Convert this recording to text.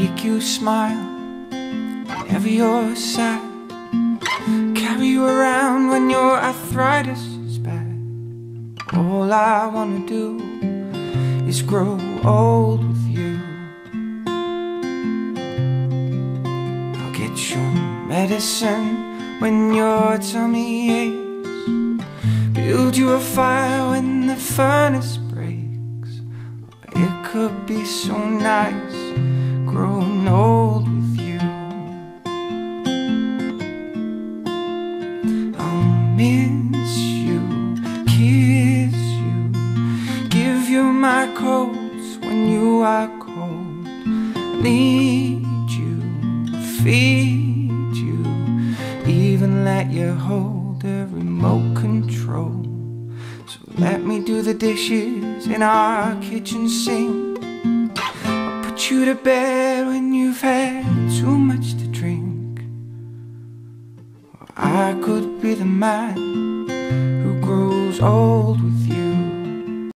make you smile whenever you're sad. Carry you around when your arthritis is bad. All I wanna do is grow old with you. I'll get your medicine when your tummy aches. Build you a fire when the furnace breaks. It could be so nice miss you, kiss you, give you my coats when you are cold. Need you, feed you, even let you hold the remote control. So let me do the dishes in our kitchen sink. I'll put you to bed when you've had too much to I could be the man who grows old with you.